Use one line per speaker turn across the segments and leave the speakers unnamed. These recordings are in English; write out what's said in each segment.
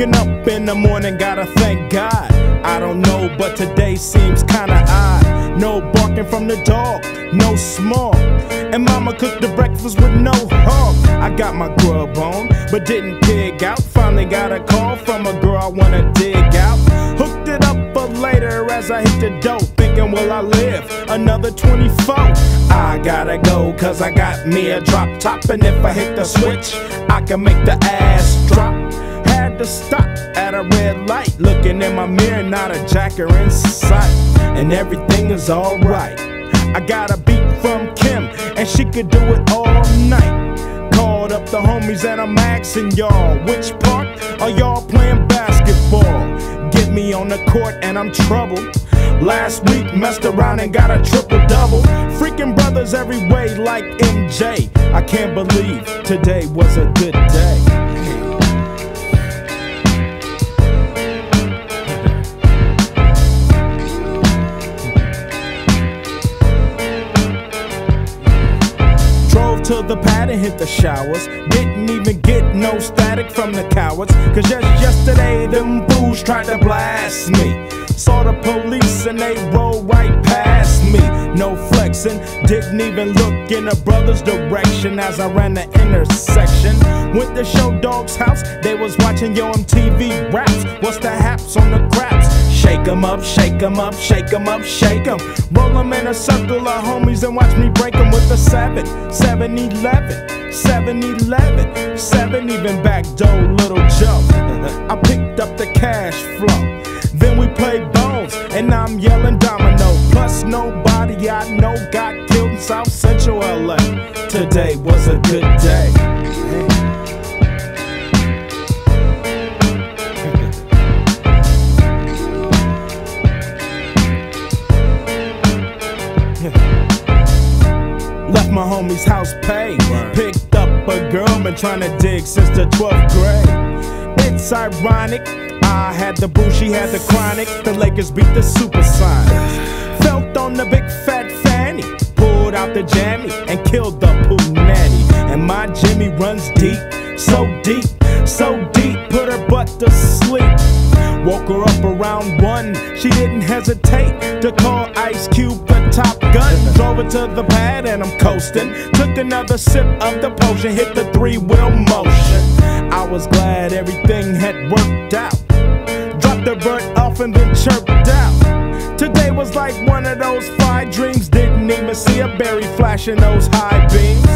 Waking up in the morning, gotta thank God. I don't know, but today seems kinda odd. No barking from the dog, no small. And mama cooked the breakfast with no hog. I got my grub on, but didn't pig out. Finally got a call from a girl I wanna dig out. Hooked it up for later as I hit the dope. Thinking, will I live another 24? I gotta go, cause I got me a drop top. And if I hit the switch, I can make the ass drop. To stop at a red light. Looking in my mirror, not a jacker in sight. And everything is alright. I got a beat from Kim, and she could do it all night. Called up the homies, and I'm asking y'all, which part are y'all playing basketball? Get me on the court, and I'm troubled. Last week, messed around and got a triple double. Freaking brothers every way, like MJ. I can't believe today was a good day. To the pad and hit the showers. Didn't even get no static from the cowards. Cause just yesterday, them fools tried to blast me. Saw the police and they rolled right past me. No flexing, didn't even look in a brother's direction as I ran the intersection. Went to Short Dog's house, they was watching Yo MTV raps. 'Em up, shake 'em up, shake 'em up, shake 'em. Roll 'em in a circle of homies and watch me break 'em with a 7, 7 11, 7 11, 7 even back door, little Joe. I picked up the cash flow. Then we played bones, and I'm yelling domino. Plus, nobody I know got killed in South Central LA. Today was a good day. Homie's house paid. Picked up a girl, been trying to dig since the 12th grade. It's ironic. I had the boo, she had the chronic. The Lakers beat the Supersonics. Felt on the big fat fanny. Pulled out the jammy and killed the poo nanny. And my Jimmy runs deep, so deep, so deep. Put her butt to sleep. Woke her up around one. She didn't hesitate to call Ice Cube the top gun. Drove her to the pad and I'm coasting. Took another sip of the potion, hit the three wheel motion. I was glad everything had worked out. Dropped the bird off and then chirped out. Today was like one of those five dreams. Didn't even see a berry flashing those high beams.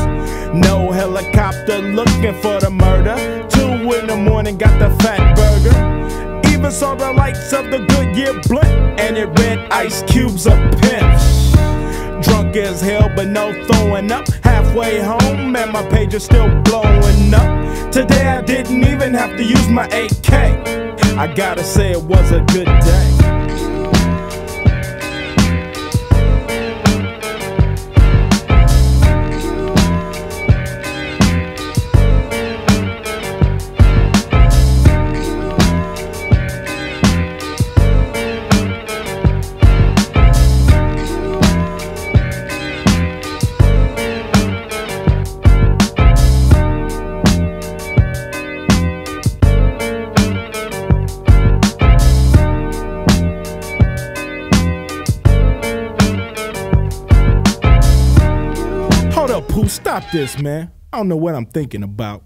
No helicopter looking for the murder. Two in the morning, got the Fatburger. Even saw the lights of the Goodyear blimp, and it read Ice Cube's a pimp. Drunk as hell, but no throwing up. Halfway home, and my page is still blowing up. Today I didn't even have to use my AK. I gotta say, it was a good day. Up, Pooh, stop this, man. I don't know what I'm thinking about.